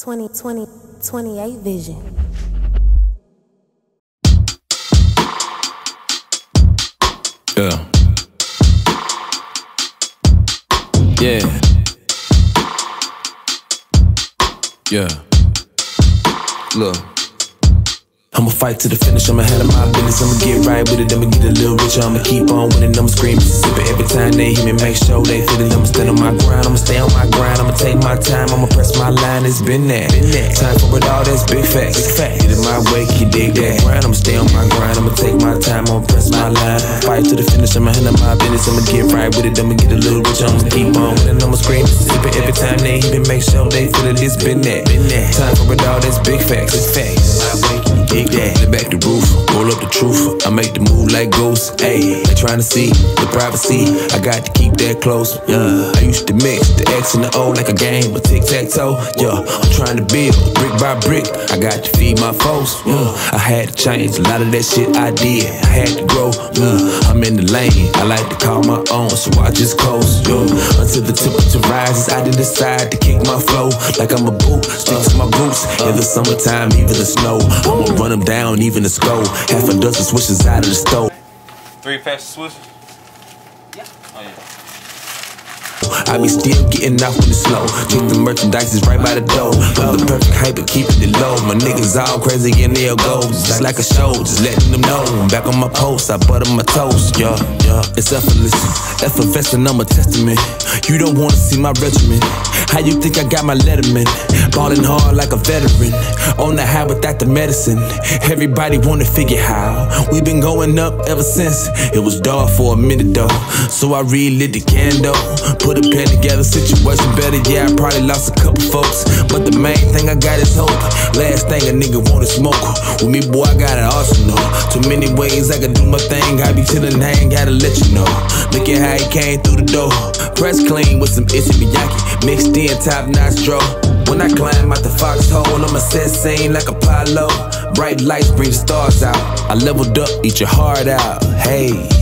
2020 28 vision. Yeah. Yeah. Yeah. Look. I'ma fight to the finish, I'ma handle my business, I'ma get right with it, I'ma get a little richer, I'ma keep on winning, I'ma scream Mississippi every time they hear me, make sure they feel it, I'ma stand on my grind, I'ma stay on my grind, I'ma take my time, I'ma press my line, it's been that, been that. time for it all, that's big facts, big facts. get it my way, keep dig that grind, I'ma stay on my grind, I'ma take my time, I'ma press my line, fight to the finish, I'ma handle my business, I'ma get right with it, I'ma get a little richer, I'ma keep on winning, I'ma scream Mississippi every time they hear me, make sure they feel it, it's been that, been that. time for it all, that's big facts, big facts. Dig that, back the roof, roll up the truth. I make the move like ghosts. Ayy, they trying to see the privacy. I got to keep that close. Yeah, I used to mix the X and the O like a game of tic tac toe. Yeah, I'm trying to build brick by brick. I got to feed my folks. Yeah, I had to change a lot of that shit I did. I had to grow. Yeah, I'm in the lane. I like to call my own, so I just coast. Yeah, until the temperature rises, I did decide to kick my flow like I'm a boot. Stick to my boots in the summertime, even the snow. I'ma run them down, even the skull. Half a dozen swishes out of the stove. Three fast swishes? Yeah. Oh, yeah. I be still getting off when it's slow. Check the merchandise is right by the door. I'm the perfect hype, but keeping it low. My niggas all crazy and they'll go. Just like a show, just letting them know. I'm back on my post, I butter my toast, yeah, yeah. It's effortless, effervescent, I'm a testament. You don't wanna see my regimen. How you think I got my letterman? Ballin' hard like a veteran. On the high without the medicine. Everybody wanna figure how. we been going up ever since. It was dark for a minute though. So I relit the candle. Put a pen together, situation better. Yeah, I probably lost a couple folks. But the main thing I got is hope. Last thing a nigga wanna smoke. With me, boy, I got an arsenal. Too many ways I can do my thing. I be chillin', I ain't gotta let you know. Look at how he came through the door. Press clean with some Issey Miyake. Mixed in top notch draw. When I climb out the foxhole, set scene like Apollo. Bright lights bring stars out. I leveled up, eat your heart out. Hey.